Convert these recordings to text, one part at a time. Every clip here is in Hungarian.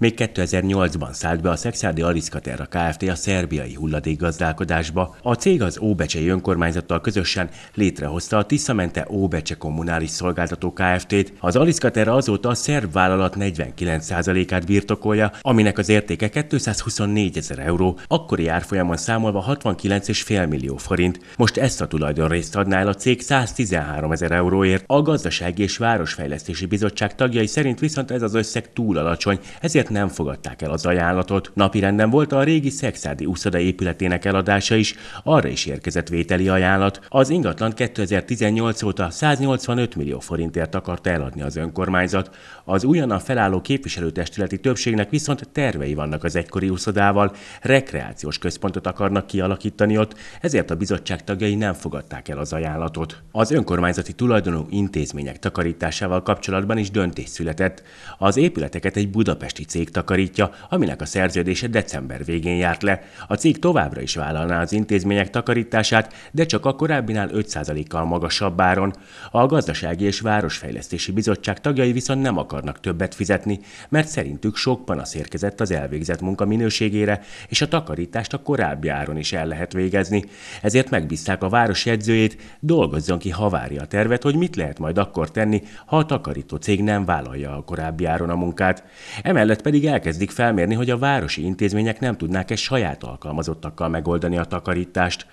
Még 2008-ban szállt be a Szexádi Aliszkaterra Kft. a szerbiai hulladékgazdálkodásba. A cég az Óbecsei önkormányzattal közösen létrehozta a Tiszamente Óbecse Kommunális Szolgáltató Kft-t. Az Aliszkaterra azóta a szerb vállalat 49%-át birtokolja, aminek az értéke 224 ezer euró, akkori árfolyamon számolva 69,5 millió forint. Most ezt a tulajdonrészt adná el a cég 113 ezer euróért. A Gazdasági és Városfejlesztési Bizottság tagjai szerint viszont ez az összeg túl alacsony, ezért nem fogadták el az ajánlatot. Napirenden volt a régi Szexádi úszoda épületének eladása is, arra is érkezett vételi ajánlat. Az ingatlan 2018 óta 185 millió forintért akarta eladni az önkormányzat. Az újonnan felálló képviselőtestületi többségnek viszont tervei vannak az egykori úszodával, rekreációs központot akarnak kialakítani ott, ezért a bizottság tagjai nem fogadták el az ajánlatot. Az önkormányzati tulajdonú intézmények takarításával kapcsolatban is döntés született. Az épületeket egy budapesti cég takarítja, aminek a szerződése december végén járt le. A cég továbbra is vállalná az intézmények takarítását, de csak a korábbinál 5%-kal magasabb áron. A Gazdasági és Városfejlesztési Bizottság tagjai viszont nem akarnak többet fizetni, mert szerintük sok panasz érkezett az elvégzett munka minőségére, és a takarítást a korábbi áron is el lehet végezni. Ezért megbízták a város jegyzőjét, dolgozzon ki havária tervet, hogy mit lehet majd akkor tenni, ha a takarító cég nem vállalja a korábbi áron a munkát. Emellett pedig elkezdik felmérni, hogy a városi intézmények nem tudnák-e saját alkalmazottakkal megoldani a takarítást.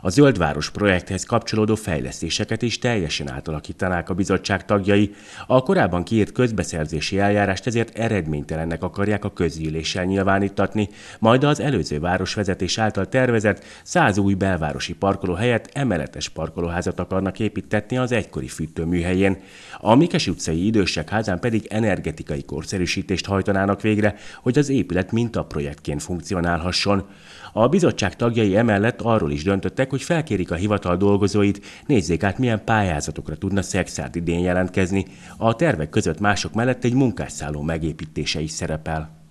A Zöldváros projekthez kapcsolódó fejlesztéseket is teljesen átalakítanák a bizottság tagjai. A korábban kiírt közbeszerzési eljárást ezért eredménytelennek akarják a közgyűléssel nyilvánítatni, majd az előző városvezetés által tervezett száz új belvárosi parkoló helyett emeletes parkolóházat akarnak építetni az egykori fűtőműhelyén. A Mikes utcai idősek házán pedig energetikai korszerűsítést hajtanának végre, hogy az épület mintaprojektként funkcionálhasson. A bizottság tagjai emellett arról is döntöttek, hogy felkérik a hivatal dolgozóit, nézzék át, milyen pályázatokra tudna Szexárd idén jelentkezni. A tervek között mások mellett egy munkásszálló megépítése is szerepel.